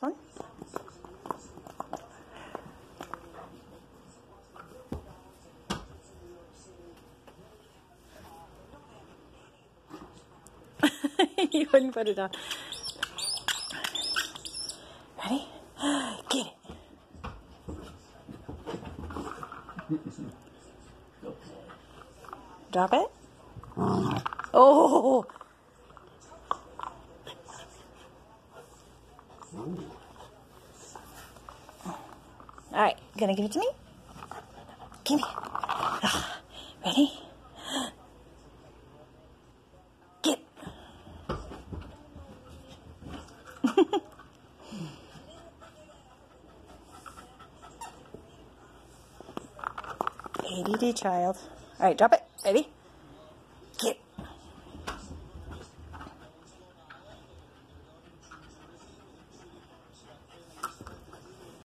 This one. you wouldn't put it on. Ready? Get it. Drop it. Oh. All right, gonna give it to me? Give me. Ready? Get. ADD child. All right, drop it. Ready?